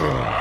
Ugh.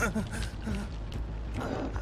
Uh, uh, uh.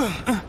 Ugh.